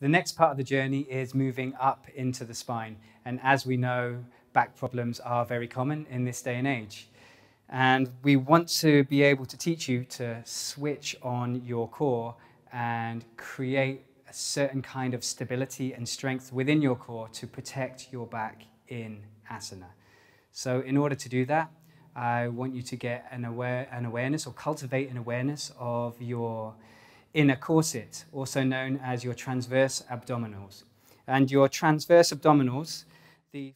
The next part of the journey is moving up into the spine. And as we know, back problems are very common in this day and age. And we want to be able to teach you to switch on your core and create a certain kind of stability and strength within your core to protect your back in asana. So, in order to do that, I want you to get an, aware, an awareness or cultivate an awareness of your inner corset, also known as your transverse abdominals. And your transverse abdominals, the